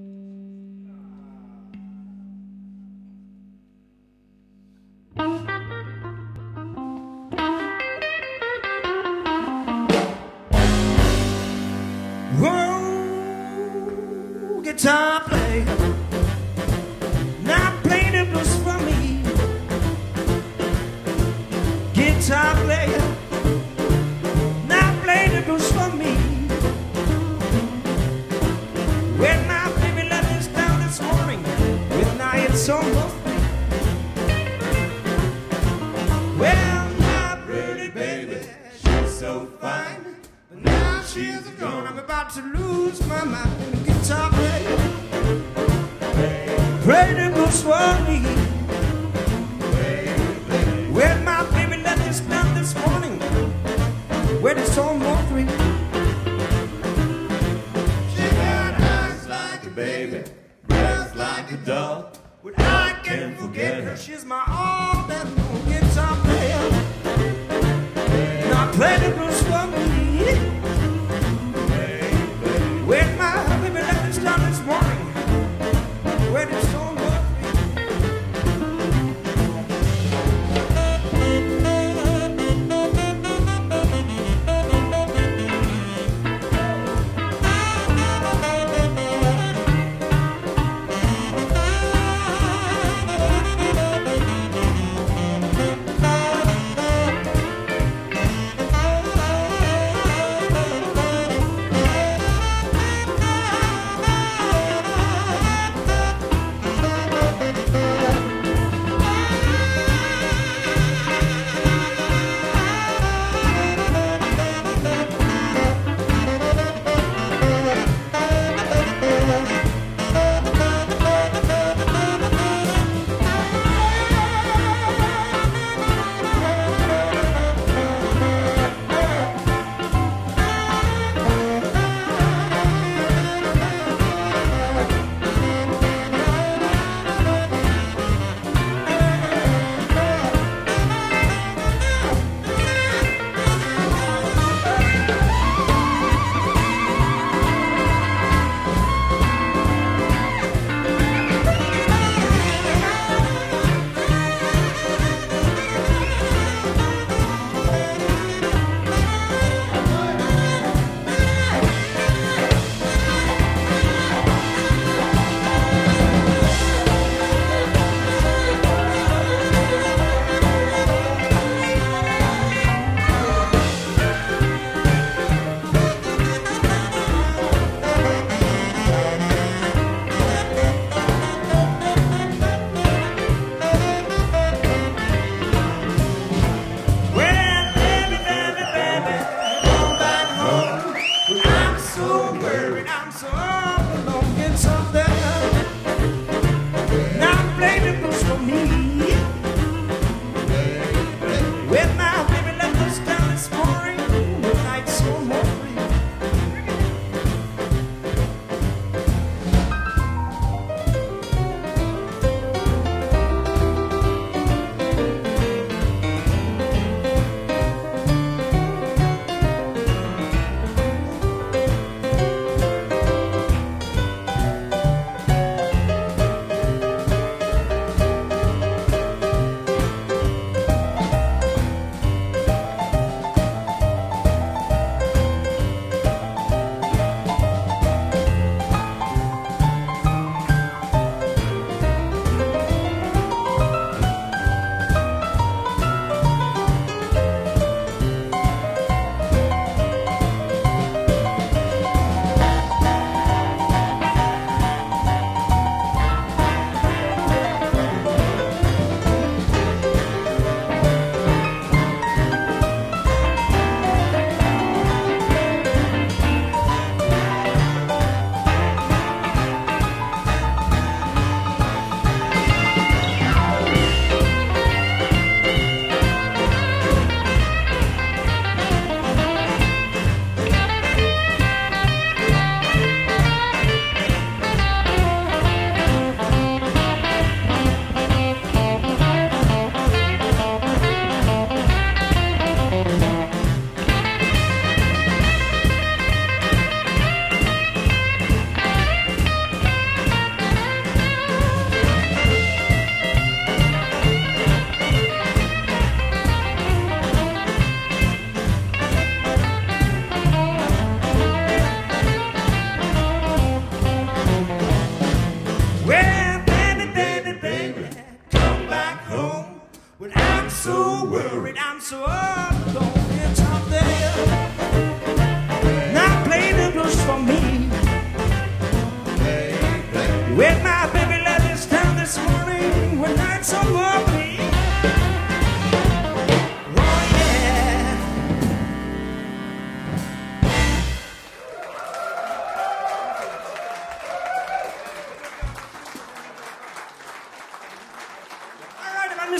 Whoa, guitar player, to lose my mind. Guitar player, pray the for me. When my baby left us down this morning, when it's almost three. She got eyes like a baby, breath like a dove. But I can't forget her. She's my all and I'm so worried, I'm so up Don't get up there.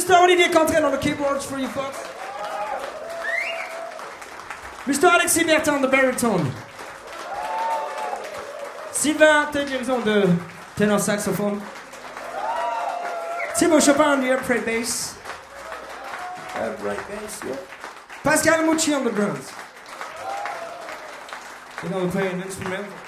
Mr. Olivier Cantrell on the keyboards for you folks. Mr. Alexis Bertin on the baritone. Sylvain Tegelson de tenor saxophone. Thibaut Chopin on the upright bass. Upright bass, yeah. Pascal Mucci on the drums. We're gonna play an instrumental.